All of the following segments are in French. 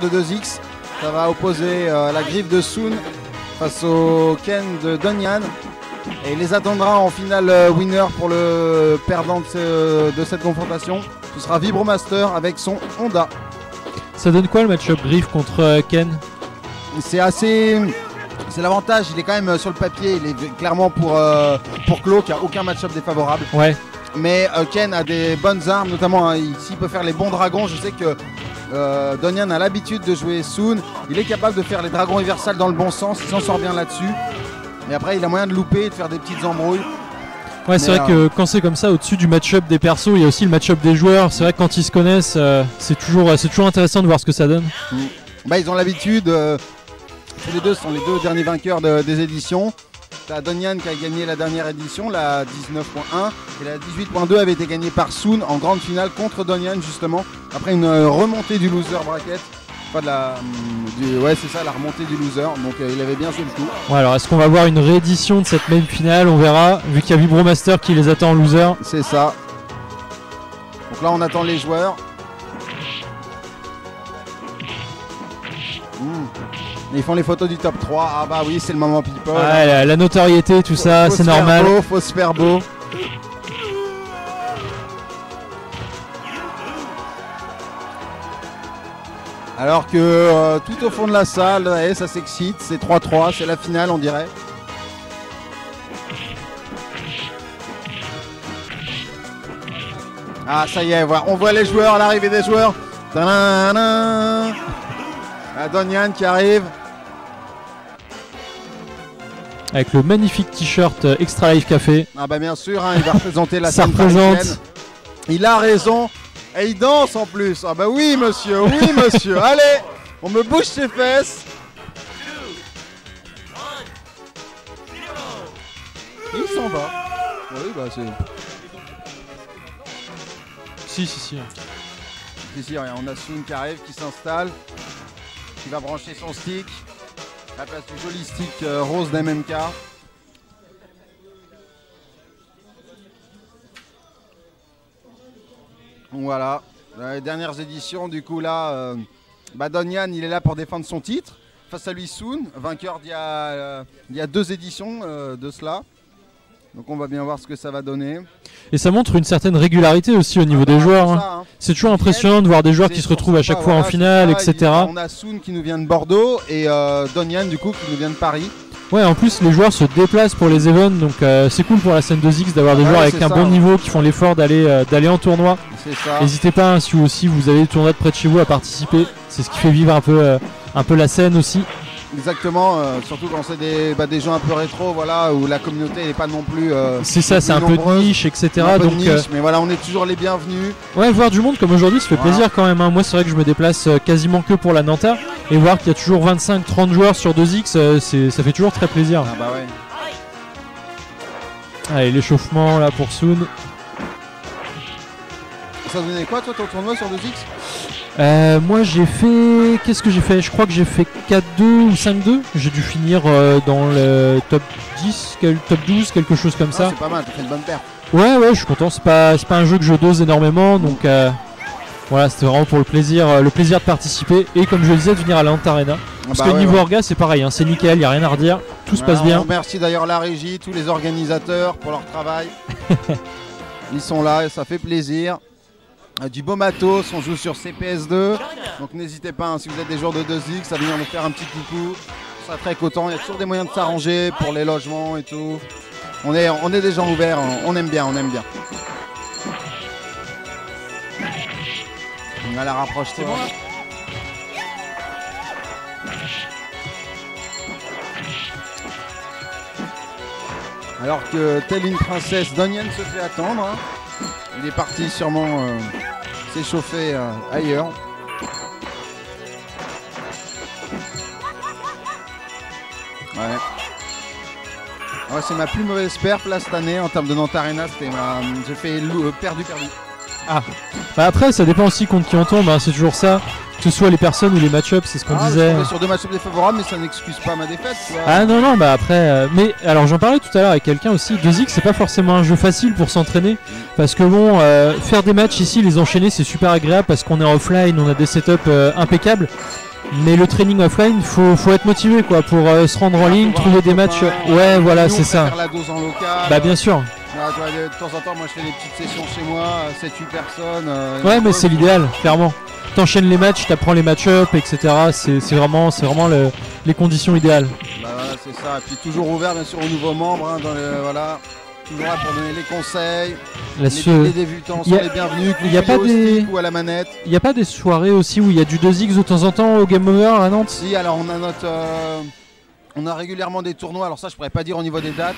de 2X. Ça va opposer euh, la griffe de Soon face au Ken de Donyan. Et il les attendra en finale euh, winner pour le perdant de, ce- de cette confrontation. Ce sera Vibromaster avec son Honda. Ça donne quoi le match-up Griff contre euh, Ken? C'est assez. C'est l'avantage, il est quand même sur le papier, il est clairement pour, pour Klo qui a aucun match-up défavorable. Ouais. Mais Ken a des bonnes armes, notamment hein, il- s'il peut faire les bons dragons. Je sais que euh, Donyan a l'habitude de jouer Soon. Il est capable de faire les dragons universals dans le bon sens, il s'en sort bien là-dessus. Mais après, il a moyen de louper et de faire des petites embrouilles. Ouais, c'est vrai que quand c'est comme ça, au-dessus du match-up des persos, il y a aussi le match-up des joueurs. C'est vrai que quand ils se connaissent, euh, c'est toujours, c'est toujours intéressant de voir ce que ça donne. Bah, ils ont l'habitude. euh, les deux sont les deux derniers vainqueurs de- des éditions. T'as Donyan qui a gagné la dernière édition, la 19.1, et la 18.2 avait été gagnée par Soon en grande finale contre Donyan justement, après une euh, remontée du loser bracket. Pas de la. hum, du- ouais, c'est ça, la remontée du loser. Donc euh, il avait bien fait le coup. Ouais, alors est-ce qu'on va voir une réédition de cette même finale? On verra, vu qu'il y a Vibromaster qui les attend en loser. C'est ça. Donc là, on attend les joueurs. Ils font les photos du top 3. Ah bah oui, c'est le moment people. Ouais, la, la notoriété, tout ça, c'est normal. beau, faut se faire beau. Alors que euh, tout au fond de la salle, ouais, ça s'excite, c'est 3-3, c'est la finale on dirait. Ah ça y est, on voit les joueurs, l'arrivée des joueurs. Tadadam. Ah, Donyan qui arrive. Avec le magnifique t-shirt Extra Life Café. Ah bah bien sûr, hein, il va représenter la Ça représente. Il a raison. Et il danse en plus. Ah bah oui monsieur, oui monsieur. Allez, on me bouge ses fesses. Il s'en va. Oui bah c'est... Si, si, si. Ici, regarde, on a Soon qui arrive, qui s'installe, qui va brancher son stick. La place du joli stick euh, rose d'MMK. Voilà, les dernières éditions, du coup là, euh, bah, il est là pour défendre son titre. Face à lui, Soon, vainqueur d'il y, a, euh, deux éditions euh, de cela. Donc on va bien voir ce que ça va donner. Et ça montre une certaine régularité aussi au niveau Ah des joueurs. comme hein. hein. C'est toujours impressionnant de voir des joueurs qui se retrouvent à chaque pas, fois en finale, etc. Il- On a Soon qui nous vient de Bordeaux et euh, Donyan du coup qui nous vient de Paris. Ouais, en plus, les joueurs se déplacent pour les events, donc euh, c'est cool pour la scène 2X d'avoir des Ouais, joueurs avec un ça, bon ouais. niveau qui font l'effort d'aller euh, d'aller en tournoi. N'hésitez pas, hein, si vous aussi vous avez des tournois de près de chez vous, à participer. C'est ce qui fait vivre un peu, un peu la scène aussi. Exactement, euh, surtout quand c'est des, bah, des jeux un peu rétro, voilà, où la communauté n'est pas non plus. euh, C'est ça, c'est un peu de niche, etc. un peu de Donc, niche, euh, mais voilà, on est toujours les bienvenus. ouais, voir du monde comme aujourd'hui, ça fait Voilà. plaisir quand même. hein. Moi, c'est vrai que je me déplace euh, quasiment que pour la Nanterre. Et voir qu'il y a toujours 25-30 joueurs sur 2X, euh, c'est- ça fait toujours très plaisir. Ah bah ouais. Allez, l'échauffement là pour Soon. Ça donnait quoi toi ton tournoi sur 2X Euh, moi j'ai fait. Qu'est-ce que j'ai fait? Je crois que j'ai fait 4-2 ou 5-2. J'ai dû finir euh, dans le top 10, quel- top 12, quelque chose comme Ah, ça. C'est pas mal, t'as fait une bonne paire. Ouais, ouais, je suis content. C'est pas, c'est pas un jeu que je dose énormément, donc euh, voilà, c'était vraiment pour le plaisir, euh, le plaisir de participer et comme je le disais, de venir à l'Antarena. Parce bah que ouais, niveau ouais. orga, c'est pareil, hein, c'est nickel, y a rien à redire, tout se passe bien. On remercie d'ailleurs la régie, tous les organisateurs pour leur travail. Ils sont là et ça fait plaisir. Euh, Du beau matos, on joue sur CPS2. Donc n'hésitez pas, hein, si vous êtes des joueurs de 2X, à venir nous faire un petit coucou. Sera très content. Il y a toujours des moyens de s'arranger pour les logements et tout. On est, on est des gens ouverts, hein. on aime bien, on aime bien. On a la rapproche, c'est bon Alors que telle une princesse, Donyan se fait attendre. hein. Il est parti sûrement euh, s'échauffer euh, ailleurs. Ouais. Ouais, c'est ma plus mauvaise perf là cette année en termes de Nantes Arena. C'était ma... J'ai fait euh, perdu, perdu. Bah après, ça dépend aussi contre qui on tombe, hein, c'est toujours ça. Que ce soit les personnes ou les match-ups, c'est ce qu'on Ah, disait. sur deux matchs défavorables, mais ça n'excuse pas ma défaite. Ah non non bah après euh, mais alors j'en parlais tout à l'heure avec quelqu'un aussi 2X c'est pas forcément un jeu facile pour s'entraîner parce que bon euh, faire des matchs ici les enchaîner c'est super agréable parce qu'on est offline on a des setups euh, impeccables Mais le training offline, faut, faut être motivé quoi pour euh, se rendre en ligne, trouver des matchs. Ouais, voilà, c'est ça. préfère la dose en local. Bah bien sûr. Ah, de temps en temps, moi je fais des petites sessions chez moi, 7-8 personnes. euh, Ouais, mais euh, c'est l'idéal, clairement. T'enchaînes les matchs, t'apprends les match-up, etc. C'est c'est vraiment, c'est vraiment le- les conditions idéales. Bah voilà, c'est ça. Et puis toujours ouvert bien sûr aux nouveaux membres. hein, dans le- voilà. Toujours là pour donner les conseils. La Les, débutants sont a- les bienvenus. y a que pas vous des- ou à la manette. Il n'y a pas des soirées aussi où il y a du 2x de temps en temps au Game Over à Nantes? Si, alors on a notre. euh, on a régulièrement des tournois. Alors ça, je pourrais pas dire au niveau des dates.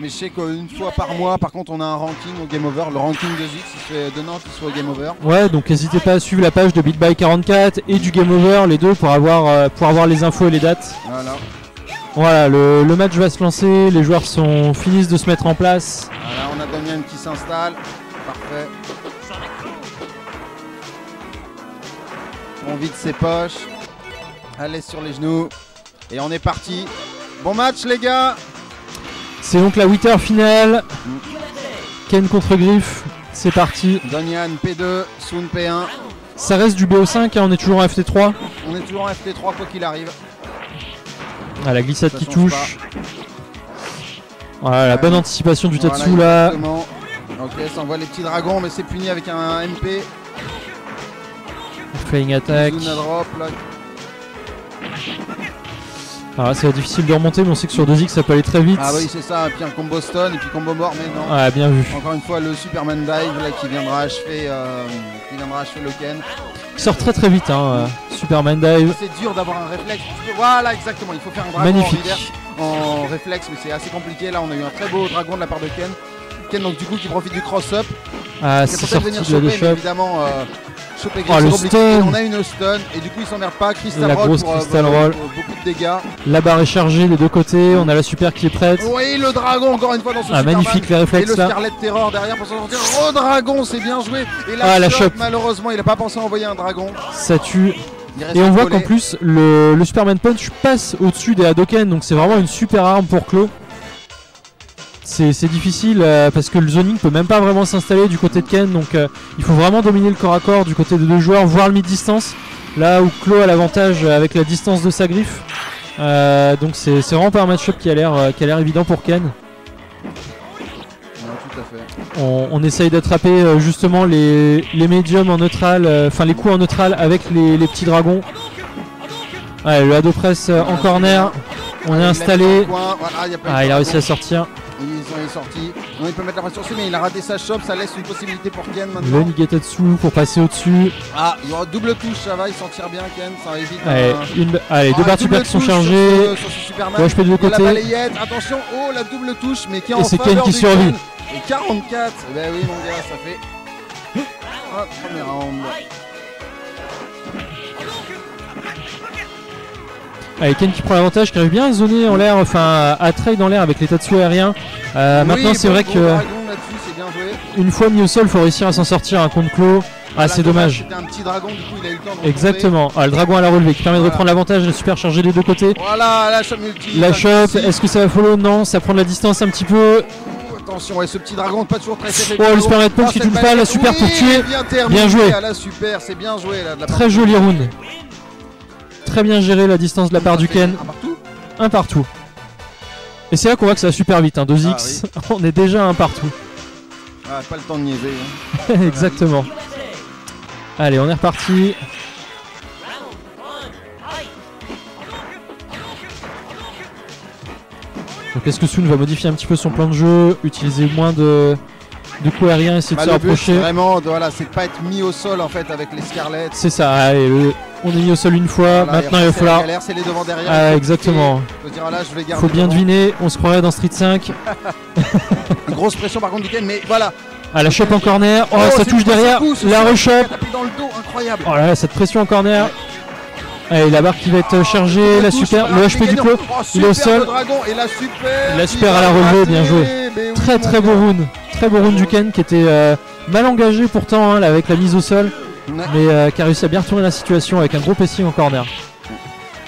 Mais je sais qu'une fois par mois, par contre, on a un ranking au Game Over. Le ranking de Zix, il se fait de Nantes, il se fait au Game Over. Ouais, donc n'hésitez pas à suivre la page de BitBuy44 et du Game Over, les deux, pour avoir, euh, pour avoir les infos et les dates. Voilà. Voilà, le, le match va se lancer, les joueurs sont, finissent de se mettre en place. Voilà, on a Damien qui s'installe. Parfait. On vide ses poches. L'aise sur les genoux. Et on est parti. Bon match les gars C'est donc la 8 heures finale. Ken contre Griff, c'est parti. Donian P2, Soon P1. Ça reste du BO5, hein, on est toujours en FT3. On est toujours en FT3 quoi qu'il arrive. Ah, la glissade Ça qui touche. Voilà, la bonne anticipation du Voilà, Tatsu là. Ok, ça envoie les petits dragons, mais c'est puni avec un MP. Flying attack. Zuna drop là. Alors là, ça va être difficile de remonter, mais on sait que sur 2X ça peut aller très vite. Ah oui, c'est ça. Et puis un combo stun et puis combo mort, mais non. Ah, bien vu. Encore une fois, le Superman Dive là, qui viendra achever, euh, qui viendra achever le Ken. Il sort très très vite, hein. euh, Superman Dive. C'est dur d'avoir un réflexe. Voilà, exactement. Il faut faire un dragon en, Magnifique. reverse, en réflexe, mais c'est assez compliqué. Là, on a eu un très beau dragon de la part de Ken. Ken, donc du coup, qui profite du cross-up. Ah, C'est sorti de la mais évidemment, euh, choper Oh, le stun. Et On a une stun, et du coup, il s'emmerde pas. Crystal La Roll grosse pour, euh, Crystal pour- Roll. pour beaucoup de dégâts. La barre est chargée des deux côtés, on a la super qui est prête. Oui, le dragon, encore une fois, dans ce Ah, Superman. magnifique les Et réflexes le là. Scarlet Terror derrière pour s'en sortir. Oh, dragon, c'est bien joué. Et la, Ah, la chope, chope. malheureusement, il a pas pensé à envoyer un dragon. Ça tue. Et on voit qu'en plus, le, le Superman Punch passe au-dessus des Hadoken, donc c'est vraiment une super arme pour Claw. C'est difficile euh, parce que le zoning peut même pas vraiment s'installer du côté de Ken, donc euh, il faut vraiment dominer le corps à corps du côté des deux joueurs, voire le mid-distance. Là où Claw a l'avantage avec la distance de sa griffe. Euh, donc c'est vraiment pas un match-up qui a l'air euh, évident pour Ken. Ouais, tout à fait. On, on essaye d'attraper euh, justement les, les médiums en neutral, euh, enfin les coups en neutral avec les, les petits dragons. Ouais, le Hado Press euh, en corner, on est installé. Voilà, Ah, il a réussi à sortir. Ils sortis. Non, il peut mettre la pression dessus, mais il a raté sa chope. Ça laisse une possibilité pour Ken Le maintenant. Nigetatsu pour passer au-dessus. Ah, il y aura double touche, ça va, il s'en tire bien, Ken. Ça évite. Allez, un- une, allez deux Ah, barres super qui sont sur chargées. ce- sur ce Superman. Ouais, je peux de a la côté. balayette, attention, oh la double touche, mais qui est Et en c'est Ken qui survit. Ken. Et 44, eh ben oui mon gars, ça fait. Ah, premier round. Allez, Ken qui prend l'avantage, qui arrive bien à zoner en l'air, enfin à trade en l'air avec les Tatsu aériens. Euh, Oui, maintenant, c'est bon, vrai bon que bien joué. une fois mis au sol, faut réussir à s'en sortir un contre clos. Ah, c'est dommage. C'était un petit dragon, du coup il a eu le temps de retomber. Exactement. Ah, le dragon à la relevée qui permet de reprendre l'avantage, la super chargée des deux côtés. Voilà, la chope multi. La de chope, est-ce que ça va follow? Non, ça prend de la distance un petit peu. Attention, ce petit dragon, pas toujours très. Oh, le Superman Punch qui touche pas, la super oui, pour tuer. Bien, terminé, Bien joué. ah, la super, c'est bien joué là. De la part Très de- joli round. Très bien géré la distance de la part du. Ken. Un partout Un partout. Et c'est là qu'on voit que ça va super vite. Hein. 2x, on est déjà un partout. Ah, pas le temps de niaiser. hein. Exactement. Allez, on est reparti. Donc est-ce que Soon va modifier un petit peu son plan de jeu, utiliser moins de, de coups aériens, essayer Bah, de se rapprocher vraiment, voilà, c'est pas être mis au sol en fait avec les Scarlett. C'est ça, allez, le- on est mis au sol une fois, Voilà, maintenant il va falloir... c'est les devant derrière. Ah, exactement. faut se dire, ah, là, je vais garder Faut bien deviner, on se croirait dans Street 5. Grosse pression par contre du Ken, mais voilà. Ah, la chope en corner, oh, ça c'est touche derrière, coup, la coup, rechoppe. Oh là là, cette pression en corner. Allez, la barre qui va être chargée, la super, le HP du clos. Oh, il est au sol. et la super. La à la relevée, rater. bien joué. Très très beau round. Très beau round du Ken qui était euh, mal engagé pourtant hein, avec la mise au sol, Ouais. mais euh, qui a réussi à bien retourner la situation avec un gros pacing en corner.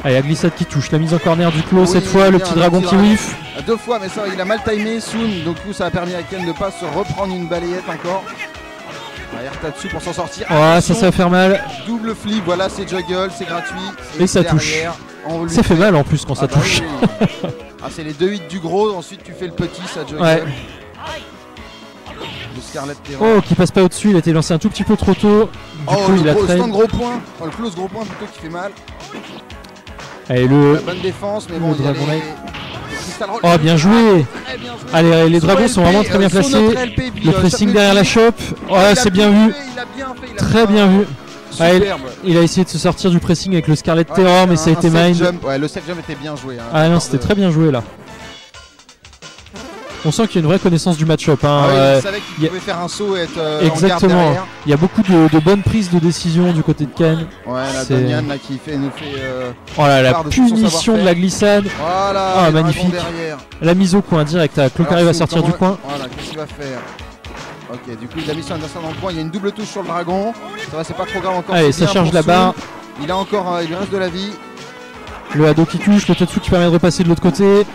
Allez, la glissade qui touche, la mise en corner du clos Oui, cette fois, le petit dragon qui whiff. Deux fois, mais ça, il a mal timé Soon, donc du coup, ça a permis à Ken de pas se reprendre une balayette encore. Ah, Ertatsu pour s'en sortir. Oh, ça, ça va faire mal. Double flip, voilà, c'est juggle, c'est gratuit. Et ça derrière, touche. Ça fait mal en plus quand Ah ça bah touche. oui, oui. ah, c'est les deux hits du gros, ensuite tu fais le petit, ça juggle. Ouais. Oh, qui passe pas au-dessus, il a été lancé un tout petit peu trop tôt. Du Oh, coup, le il a gros, traîné. stand gros point. Oh, le close gros point plutôt qui fait mal. Allez, le. La bonne défense, mais bon, le il y a les, Dragon les. Oh, bien joué. Très bien joué. Allez, les dragons sont vraiment très bien euh, placés. LP, Le euh, pressing derrière la shop. Oh, c'est bien vu. bien Très bien vu. Ah, il- a essayé de se sortir du pressing avec le Scarlet Ouais, Terror, mais un- ça a été. Ouais, le set jump était bien joué. hein, Ah non, c'était très bien joué là. On sent qu'il y a une vraie connaissance du match-up. hein. Ah Euh, il savait qu'il y a- pouvait faire un saut et être euh, Exactement. Il y a beaucoup de, de bonnes prises de décision du côté de Ken. Ouais, la C'est- Donian là qui fait, nous fait. euh, Oh là, la de punition de la glissade. Voilà, Ah, magnifique. La mise au coin direct. à Clocaré Alors, va Sou, sortir du coin. Voilà, qu'est-ce qu'il va faire Ok, du coup, il a mis son adversaire dans le coin. Il y a une double touche sur le dragon. Ça va, c'est pas trop grave encore. Allez, ça charge la barre. Il a encore, il lui reste de la vie. Le Hado qui touche, le Tatsu qui permet de repasser de l'autre côté.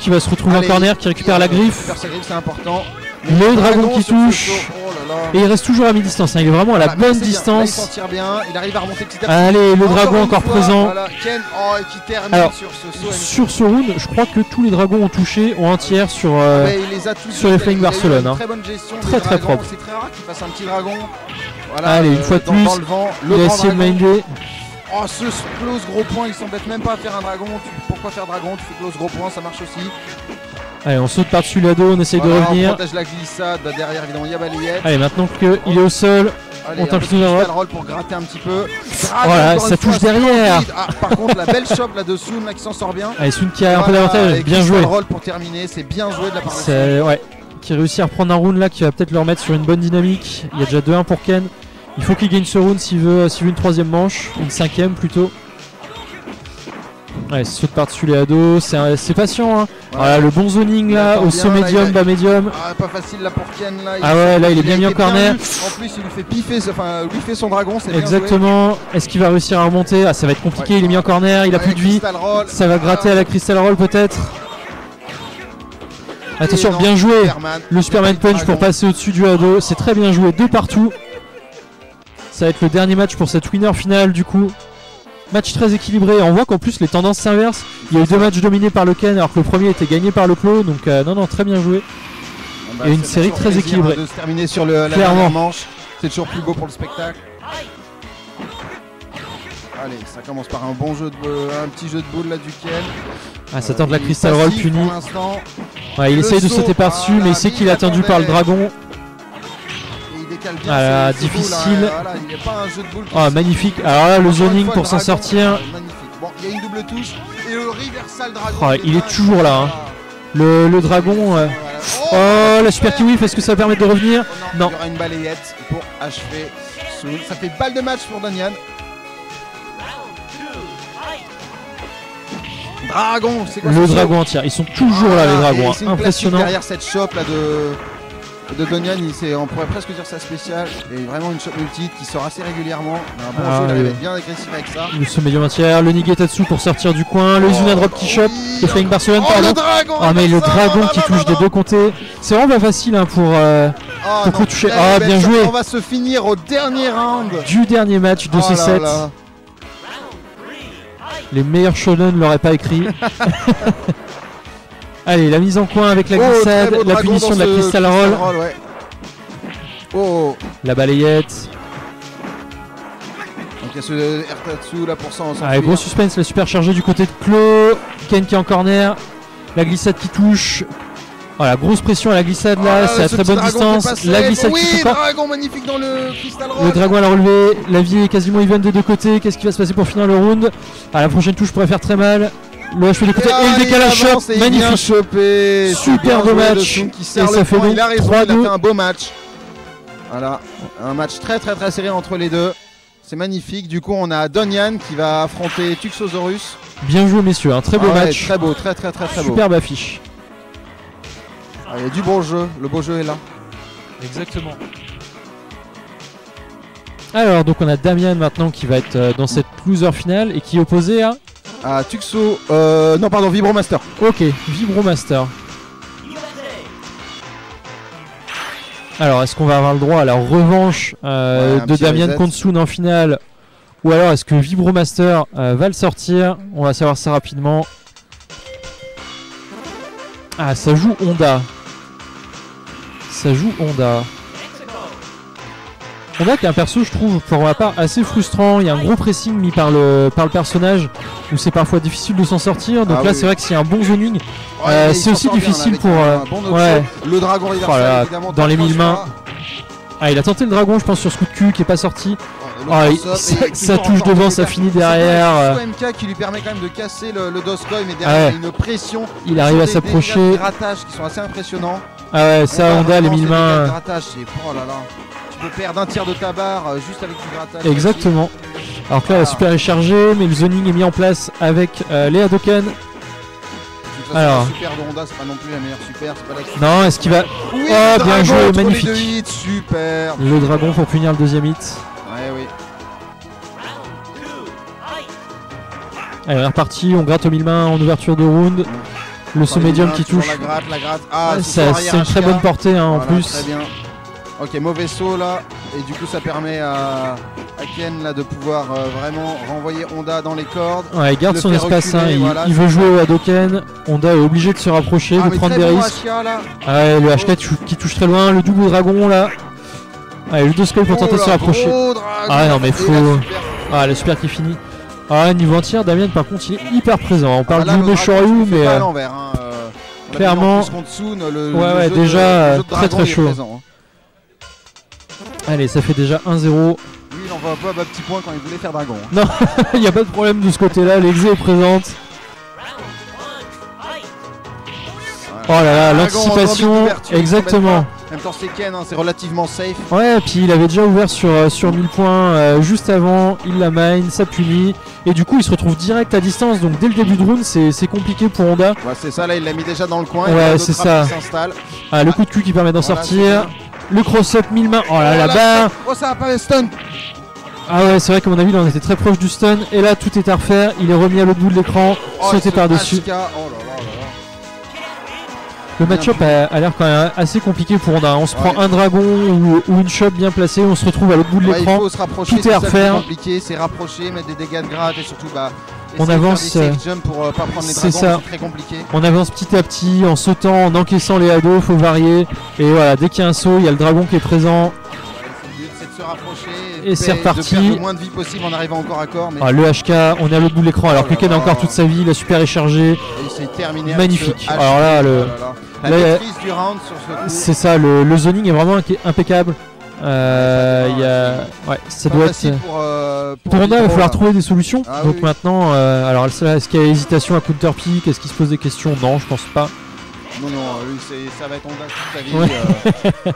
Qui va se retrouver Allez, en corner, qui récupère la griffe. récupère sa griffe, c'est important. Le dragon qui touche. Oh là là. Et il reste toujours à mi-distance. hein. Il est vraiment à la Voilà, bonne. Là, il distance. tire bien. Il arrive à remonter petit à petit. Allez, le dragon encore fois, présent. Voilà, Ken, oh, et qui termine Alors, sur ce saut. Sur ce round, je crois que tous les dragons ont touché, ont un tiers sur. euh, il les a tous sur les Flying Barcelone, hein. Très bonne gestion. des Très, propre. C'est très rare qu'il fasse un petit dragon. Voilà, Allez, une euh, fois de plus, dans le vent. Le il a essayé de minder. Oh, ce close gros point, il s'embête même pas à faire un dragon. Tu- pourquoi faire dragon? Tu fais close gros point, ça marche aussi. Allez, on saute par-dessus l'ado, on essaye Voilà, de On revenir. protège la glissade. Bah, derrière, évidemment, il y a balayette. Allez, maintenant qu'il est au sol, Allez, on la crystal roll pour gratter un petit peu. Gratte Voilà, ça fois, touche derrière. Ah, par contre, la belle chope là-dessous, là qui s'en sort bien. allez, Sun qui a un peu d'avantage, bien joué. roll pour terminer, c'est bien joué de la part de ouais, qui réussit à reprendre un round là, qui va peut-être le remettre sur une bonne dynamique. Il y a déjà 2-1 pour Ken. Il faut qu'il gagne ce round s'il veut, s'il veut une troisième manche, une cinquième plutôt. Ouais, saute par-dessus les ados, c'est patient. Hein. Voilà, le bon zoning là, au saut médium, bas médium. Ah, pas facile pour Ken là. Ah ouais, là, il est bien mis en corner. En plus, il lui fait piffer, enfin, lui fait son dragon, c'est. Exactement. Est-ce qu'il va réussir à remonter? Ah, ça va être compliqué, Ouais. il est mis en corner, il a Ouais, plus de vie. Roll. Ça va gratter Ah, à la Crystal Roll peut-être. Attention, non, bien joué. Superman. Le Superman Punch de pour passer au-dessus du ado. C'est très bien joué, deux partout. Ça va être le dernier match pour cette winner finale du coup. Match très équilibré. On voit qu'en plus les tendances s'inversent. Il y a eu deux matchs dominés par le Ken alors que le premier était gagné par le Clos. Donc euh, non, non, très bien joué. Bah, et une série très équilibrée. De se terminer sur le, la Clairement. dernière manche, c'est toujours plus beau pour le spectacle. Allez, ça commence par un bon jeu de, un petit jeu de boules là du Ken. Ah, ça tente la est Crystal Roll punie. Ouais, il essaye de saut, sauter par-dessus, mais il sait qu'il est attendu par le dragon. Ah là, difficile. il pas un jeu de Ah, se- magnifique. Alors là, le zoning fois, pour s'en sortir. euh, Magnifique. Bon, il y a une double touche et le reversal dragon. Oh, il est toujours là, hein. Le, le dragon. euh. Oh, la super kiwi, est-ce que ça va permettre de revenir Oh Non. Il y aura une balayette pour achever Soul. Ça fait balle de match pour Danian. Dragon, c'est quoi Le dragon entier. Ils sont toujours là, les dragons. hein. Impressionnant. Derrière cette shop là de, de Donian, on pourrait presque dire sa spéciale. Et vraiment une shop multi qui sort assez régulièrement. Un bon Ah, jeu, il oui. bien agressif avec ça. Le saut médium entier, le Nigetatsu pour sortir du coin, le Izuna Drop qui chope, Oui. le Flying Barcelone, Oh, pardon. dragon Ah mais le dragon oh qui touche des deux côtés. C'est vraiment pas facile hein, pour euh, Ah, Pour non, toucher. très Ah, bien joué. On va se finir au dernier round. du dernier match de Oh ces sets. Les meilleurs shonen ne l'auraient pas écrit. Allez, la mise en coin avec la Oh, glissade, la punition de la Crystal Roll, ouais. Oh, la balayette. donc il y a ce Ertatsu là pour s'en Allez, gros suspense, la super chargée du côté de Klo. Ken qui est en corner. La glissade qui touche. Voilà, grosse pression à la glissade là, c'est à très bonne distance. La glissade oui, qui pas. dragon magnifique dans le Crystal Roll. Le dragon à la relevé, la vie est quasiment even des deux côtés. Qu'est-ce qui va se passer pour finir le round? Ah, La prochaine touche pourrait faire très mal. Le côté et, le décalage vient magnifique. choper. Super beau match. Qui Et le ça fait Il a raison, il a 3-2. fait un beau match. Voilà, un match très très très serré entre les deux. C'est magnifique. Du coup, on a Donian qui va affronter Tuxosaurus. Bien joué messieurs, un très beau Ah ouais, match. Très beau, très très très très beau. Superbe affiche. Ah, Il y a du bon jeu. Le beau jeu est là. Exactement. Alors donc on a Damien maintenant qui va être euh, dans cette loser finale et qui est opposé à Ah, Tuxo. Euh, non, pardon, Vibromaster. Ok, Vibromaster. Alors, est-ce qu'on va avoir le droit à la revanche euh, Ouais, de Damien. Konsun en finale? Ou alors est-ce que Vibromaster euh, va le sortir? On va savoir ça rapidement. Ah, ça joue Honda. Ça joue Honda. Honda qui est un perso, je trouve, pour ma part, assez frustrant. Il y a un gros pressing mis par le, par le personnage où c'est parfois difficile de s'en sortir. Donc Ah là, oui. c'est vrai que a un bon zoning, Ouais, Euh, c'est aussi difficile pour, un euh, bon ouais. Le dragon Voilà, évidemment. dans les mille mains. ah, il a tenté le dragon, je pense, sur ce coup de cul qui est pas sorti. Ouais, Ah, ça- touche devant, des ça finit C'est derrière, euh. MK qui lui permet quand même de casser le, le Doscoy, mais derrière, Ouais. il y a une pression. Il arrive à des s'approcher. de grattage qui sont assez impressionnants. Ah ouais, ça, On Honda, les mille des mains. c'est oh là là. Peux perdre un tiers de ta barre euh, juste avec du grattage. Exactement. Alors que là, la Ah. super est chargée, mais le zoning est mis en place avec euh, les Hadoken. Alors. La super de Honda, c'est pas non plus la meilleure super, c'est pas la super. Non, est-ce qu'il va. Oui, Oh, le bien joué, entre les magnifique. deux hits, super. Le dragon pour punir le deuxième hit. Ouais, oui. Allez, on est reparti, on gratte aux mille mains en ouverture de round. Le Enfin, saut médium il y en a qui touche. La gratte, la gratte. Ah, c'est une très bonne portée hein, en Voilà, plus. Très bien. Ok, mauvais saut là. Et du coup, ça permet à, à Ken là, de pouvoir euh, vraiment renvoyer Honda dans les cordes. Ouais, il garde son espace, hein, reculer, il, voilà, il c'est veut jouer au Hadoken. Honda est obligé de se rapprocher, ah, de prendre des bon risques. HK, là. Ah ouais, le HK qui- qui touche très loin, le double dragon là. Allez, le 2 skull pour tenter Oh de se rapprocher. Ah non, mais faut- Ah, le super qui finit. Ah, niveau entier, Damien par contre, il est hyper présent. On Ah, parle bah là, du Shoryu, mais. pas à euh, hein, euh, clairement- le, Ouais, le ouais, déjà, très, très chaud. présent, hein. Allez, ça fait déjà 1-0. Lui, il en va pas à petit point quand il voulait faire dragon. hein. Il n'y a pas de problème de ce côté-là, l'exé est présente. Oh là là, l'anticipation, exactement. En même temps, c'est Ken, hein, c'est relativement safe. Ouais, et puis il avait déjà ouvert sur, euh, sur 1000 points euh, juste avant, il la mine, ça punit, et du coup il se retrouve direct à distance, donc dès le début de round c'est compliqué pour Honda. Ouais, c'est ça, là, il l'a mis déjà dans le coin. Ouais, c'est ça. Ah, le coup de cul qui permet d'en Voilà, sortir, le cross-up 1000 mains, oh là Oh, là, la barre Oh, ça a pas stun Ah ouais, c'est vrai qu'à mon avis là on était très proche du stun, et là tout est à refaire, il est remis à l'autre bout de l'écran, oh, sauté par-dessus. Oh là. Le match-up a, a l'air quand même assez compliqué pour Honda, on se Ouais. prend un dragon ou, ou une shot bien placée, on se retrouve à l'autre bout de l'écran. tout est à refaire. compliqué, c'est rapprocher, mettre des dégâts de gratte et surtout bah, On avance, euh, euh, c'est ça. c'est très compliqué. On avance petit à petit en sautant, en encaissant les hados, faut varier. Et voilà, dès qu'il y a un saut, il y a le dragon qui est présent. C'est de se rapprocher Et c'est reparti. De le moins de vie possible en arrivant encore à corps, mais Ah, le HK, on est à l'autre bout de l'écran alors Oh a encore toute sa vie, la super est chargée. et c'est terminé. Magnifique. Alors là, le- Oh là là. La maîtrise du round sur ce coup. C'est ça, le, le zoning est vraiment impeccable. Euh, il y a... Ouais, ça doit être... pour, euh, Pour Honda, il va falloir là. trouver des solutions. Ah Donc oui. maintenant, euh, alors est-ce qu'il y a hésitation à counter pick Est-ce qu'il se pose des questions? Non, je pense pas. Non, non, lui, c'est- ça va être Honda toute sa vie. Ouais. euh,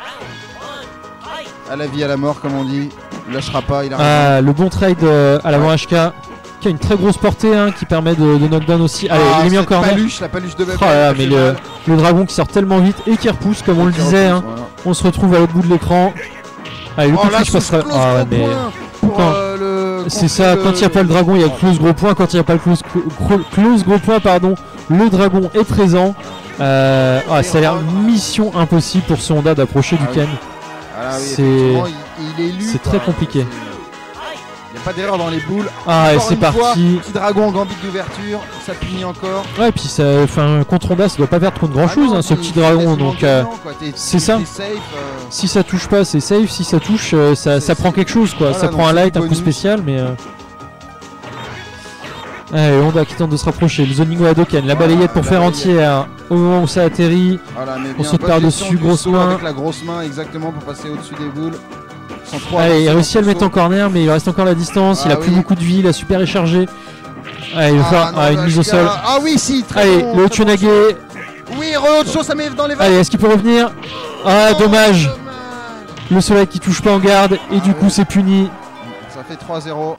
à la vie, à la mort, comme on dit. Il lâchera pas, il a. Ah, le bon trade euh, à l'avant HK qui a une très grosse portée hein, qui permet de, de knockdown aussi. Allez, Ah, il est mis en cette corner. paluche, la paluche de bébé. Oh là mais le, le dragon qui sort tellement vite et qui repousse, comme on le disait. repousse, hein. voilà. On se retrouve à l'autre bout de l'écran. Allez, le Oh là, flic ce passera. close Ah, mais euh, c'est ça, le- quand il n'y a pas le dragon, il y a close gros point. Quand il n'y a pas le close, gros, close gros point, pardon, le dragon est présent. Euh, ah, ça a l'air mission impossible pour ce Honda d'approcher Ah du oui. Ken. Ah oui, C'est- il, il très compliqué. Il n'y a pas d'erreur dans les boules. Ah, et c'est fois, parti. Petit dragon en gambit d'ouverture, ça punit encore. Ouais, puis ça, enfin, contre Honda, ça doit pas perdre trop de grand Ah chose, non, hein, ce petit dragon. Donc, euh, c'est ça. safe, euh, si ça touche pas, c'est safe. Si ça touche, euh, ça, prend quelque chose, quoi. voilà, ça prend un light, un coup spécial, mais. euh, Allez, Honda qui tente de se rapprocher. Le zoning Hadoken, la Voilà, balayette pour la faire balayette. entière. Au moment où ça atterrit, Voilà, On saute par-dessus, grosse main. Avec la grosse main, exactement, pour passer au-dessus des boules. Allez, il a réussi à le mettre en corner, mais il reste encore la distance. il Ah a plus oui. beaucoup de vie, la super est chargée. Allez, il va Ah, faire ah, une mise au sol. Ah oui, si, très Allez, bon, le très bon. Oui, chaud, ça met dans les vagues. Allez, est-ce qu'il peut revenir? Ah, Oh, dommage. Le soleil qui touche pas en garde, et du Ah coup, c'est puni. Ça fait 3-0.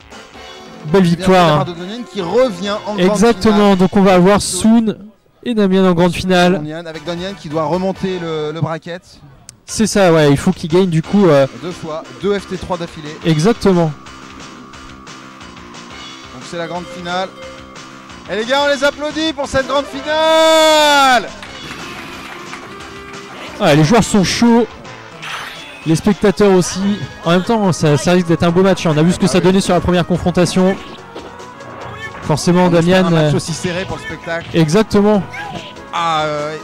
Belle victoire. hein. Qui revient en grande Exactement, donc on va avoir Soon et Damien en grande finale. Avec Donian qui doit remonter le, le bracket C'est ça, ouais, il faut qu'il gagne du coup. euh, deux fois, deux FT3 d'affilée. exactement. Donc c'est la grande finale. Et les gars, on les applaudit pour cette grande finale Ah, les joueurs sont chauds. Les spectateurs aussi. En même temps, ça, ça risque d'être un beau match. hein. On a vu ce que Ah ça oui. donnait sur la première confrontation. Forcément, Damian. Un match euh, aussi serré pour le spectacle. Exactement. Ah, euh,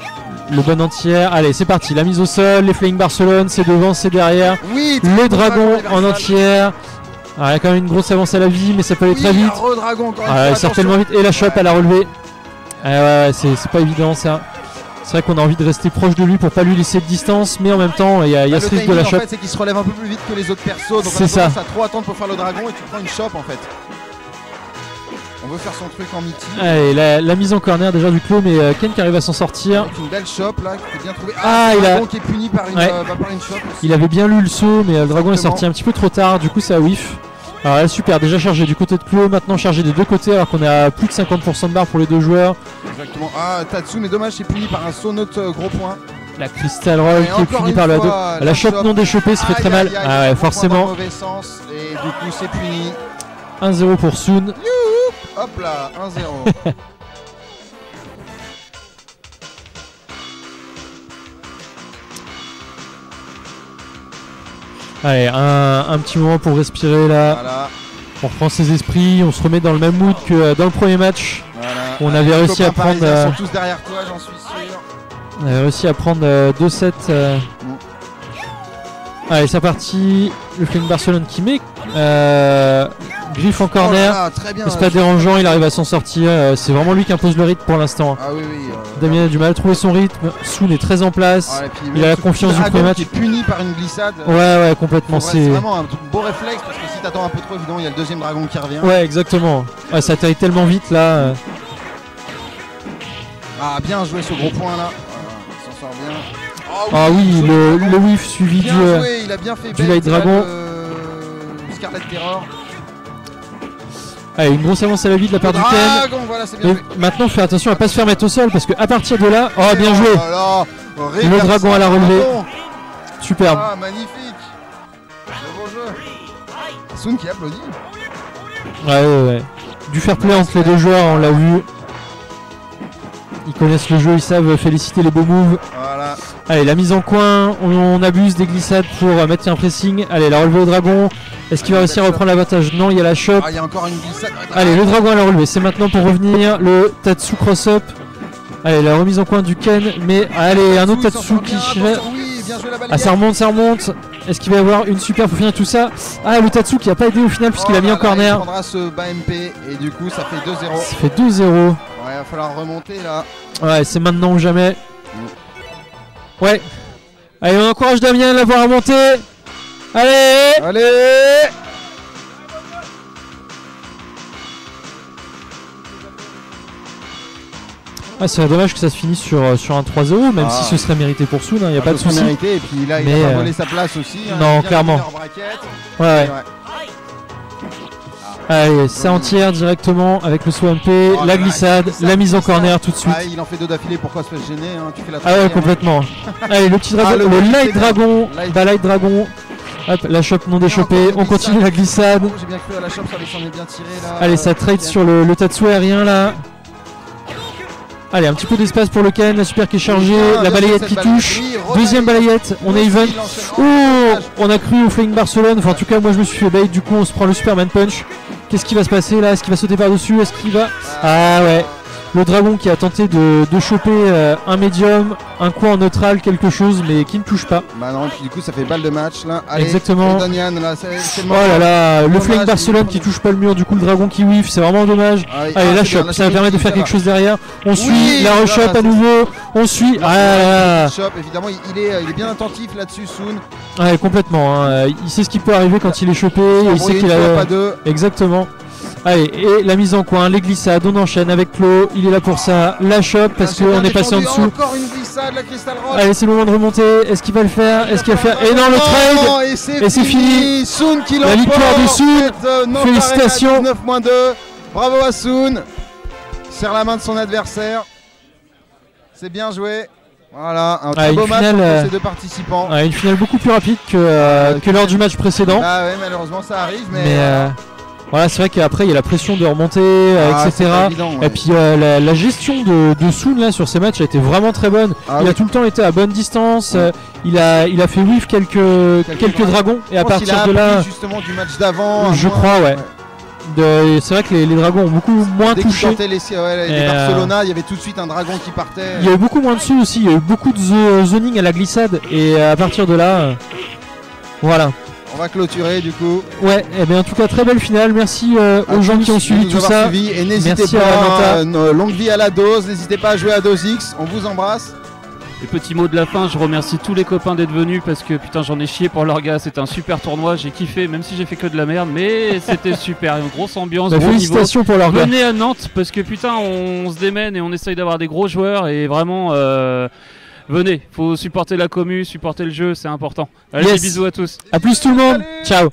Le bon entière. Allez, c'est parti. La mise au sol. Les Flying Barcelone. C'est devant, c'est derrière. oui, Le dragon en entier entière. Alors, il y a quand même une grosse avance à la vie, mais ça peut aller très vite. une Ah, vite. Et la chope, elle a relevé. Ah ouais, c'est pas évident ça. C'est vrai qu'on a envie de rester proche de lui pour pas lui laisser de distance, mais en même temps, il y a, il y a Bah, ce risque de la en chope. fait, c'est qu'il se relève un peu plus vite que les autres persos. Donc C'est on ça. à trop attendre pour faire le dragon et tu prends une chope en fait. On veut faire son truc en meeting. Allez, la, la mise en corner déjà du clos, mais euh, Ken qui arrive à s'en sortir. Avec une belle chope là, qui est bien trouvée. Ah, c'est il a- qui est puni par une, Ouais. euh, bah, par une chope. aussi. Il avait bien lu le saut, mais euh, le dragon est sorti un petit peu trop tard, du coup ça whiff. Alors là, super, déjà chargé du côté de Clos, maintenant chargé des deux côtés, alors qu'on est à plus de 50% de barre pour les deux joueurs. Exactement. Ah, Tatsu, mais dommage, c'est puni par un saut notre gros point. La Crystal Roll qui est punie par le fois, ado. La chope non déchopée, ça fait très mal. Ah ouais, forcément. le mauvais sens, et du coup, c'est puni. 1-0 pour Soon. Hop là, 1-0. Allez, un, un petit moment pour respirer là. voilà, On reprend ses esprits, on se remet dans le même mood que euh, dans le premier match. voilà. On Allez, avait réussi à prendre, euh, sont tous derrière toi, j'en suis sûr. On avait réussi à prendre euh, 2-7. Allez, c'est parti. Le Fling Barcelone qui met euh, Griff en Oh corner. bien. c'est pas dérangeant, il arrive à s'en sortir. euh, c'est vraiment lui qui impose le rythme pour l'instant. Ah oui, oui. euh, Damien a du mal à trouver son rythme. Soon est très en place. ah, puis, il a la confiance du premier match. qui est puni par une glissade. Ouais, ouais, complètement. C'est vraiment un beau réflexe parce que si t'attends un peu trop, évidemment, il y a le deuxième dragon qui revient. Ouais, exactement. Ouais, ça atterrit tellement vite là. Ah, bien joué ce gros point là. Voilà, il s'en sort bien. Ah oui, joli le, le whiff suivi du. Bien euh, joué, il a bien fait du Light Dragon. le Scarlet Terror. Allez, une grosse avance à la vie de la part du Ken. voilà, bien Et joué. maintenant, faire attention à pas se faire mettre au sol parce que à partir de là, oh bien joué, là là, Le dragon à la relevée. superbe. Ah, magnifique. Beau jeu. Soon qui applaudit. Ouais, ouais, ouais. Du fair play entre les deux joueurs, on l'a vu. Ils connaissent le jeu, ils savent féliciter les beaux moves. Allez, la mise en coin, on, on abuse des glissades pour euh, mettre un pressing. Allez, la relevée au dragon. Est-ce qu'il va réussir à reprendre l'avantage Non, il y a la chope. Ah, il y a encore une glissade. Allez, le dragon à la relevée, c'est maintenant pour revenir. Le Tatsu cross-up. Allez, la remise en coin du Ken. Mais allez, un autre Tatsu, il qui. bien, attention, Oui, bien joué la balle. Ah, ça remonte, ça remonte. Est-ce qu'il va y avoir une super pour finir tout ça? Ah, le Tatsu qui a pas aidé au final puisqu'il a mis en Il corner. prendra ce bas MP et du coup ça fait 2-0. Ça fait 2-0. Ouais, il va falloir remonter là. Ouais, c'est maintenant ou jamais. Ouais. Allez, on encourage Damien à l'avoir à monter. Allez Allez ah, C'est dommage que ça se finisse sur, euh, sur un 3-0, même Ah. si ce serait mérité pour Soon, il n'y a Ah, pas de souci. mérité, et puis là il Mais, a pas euh, volé sa place aussi. hein, non, clairement. ouais. Ouais. Allez, ça entière directement avec le saut MP, Oh la là, glissade, la mise en corner tout de suite. Ah, il en fait deux d'affilée, pourquoi se faire gêner hein, Tu fais la Ah ouais, complètement. Allez, le petit dragon, Ah, le light dragon. Light- bah light dragon. Hop, la chope non déchopée, on continue la glissade. Oh, J'ai bien cru à la chope, ça s'en est bien tiré là. Allez, ça trade Bien. sur le, le Tatsu aérien là. Allez, un petit peu d'espace pour le Ken, la super qui est chargée, Ah, la balayette qui touche. Oui, Deuxième balayette, on est even. Oh, on a cru au Flying Barcelone, enfin en tout cas moi je me suis fait bait, du coup on se prend le Superman Punch. Qu'est-ce qui va se passer là? Est-ce qu'il va sauter par-dessus? Est-ce qu'il va... Ah ouais. Le dragon qui a tenté de, de choper euh, un médium, un coin en neutral, quelque chose, mais qui ne touche pas. Bah non, et puis du coup ça fait balle de match là. Allez, Exactement. là, Oh là là, le il Barcelone qui touche pas le mur, du coup le dragon qui whiff, c'est vraiment dommage. Ah. Allez, Ah, la bien, là, ça va permettre de faire quelque chose derrière. On suit, la voilà, rechoppe à nouveau, on suit. Ah là là. Shop, évidemment, il, il est, euh, il est bien attentif là-dessus, Soon. Ouais, complètement. hein. Il sait ce qui peut arriver quand il est chopé, il sait qu'il a. pas deux. Exactement. Allez, et la mise en coin, les glissades, on enchaîne avec Flo, il est là pour ça, la chope parce qu'on est passé en dessous. Encore une glissade, la Crystal Rock. Allez, c'est le moment de remonter, est-ce qu'il va le faire? Est-ce qu'il va le faire Et non, le trade? Et c'est fini. Soon qui La victoire de Soon. Euh, Félicitations. Arena 19 2 Bravo à Soon. Serre la main de son adversaire. C'est bien joué. Voilà, un très Ah, beau match finale, entre euh, ces deux participants. Une finale beaucoup plus rapide que, euh, Euh, que lors du match précédent. Ah ouais, malheureusement ça arrive, mais, Mais euh, Voilà, c'est vrai qu'après il y a la pression de remonter, euh, Ah, etc. pas évident, ouais. Et puis euh, la, la gestion de, de Soon là sur ces matchs a été vraiment très bonne. Ah il oui. a tout le temps été à bonne distance. Ouais. euh, il a il a fait whiff quelques quelques, dragons. dragons et à partir a de là, justement du match d'avant. je crois ouais. c'est vrai que les, les dragons ont beaucoup moins Dès touché. les, ouais, les Et, euh, Barcelona, il y avait tout de suite un dragon qui partait. Il y a eu beaucoup moins dessus aussi. Il y a eu beaucoup de zo- zoning à la glissade et à partir de là, euh, voilà. On va clôturer du coup. Ouais. Et bien en tout cas très belle finale. Merci euh, aux gens qui ont suivi tout ça. suivis. Et n'hésitez pas, à euh, longue vie à la dose. N'hésitez pas à jouer à 2X. On vous embrasse. Et petit mot de la fin, je remercie tous les copains d'être venus parce que putain j'en ai chié pour leur gars, c'était un super tournoi, j'ai kiffé, même si j'ai fait que de la merde, mais c'était super, une grosse ambiance, Bah, gros niveau. félicitations pour leur gars. Venez à Nantes parce que putain on se démène et on essaye d'avoir des gros joueurs et vraiment euh, venez, faut supporter la commu, supporter le jeu, c'est important. Allez Yes. bisous à tous. À plus tout le monde. Ciao.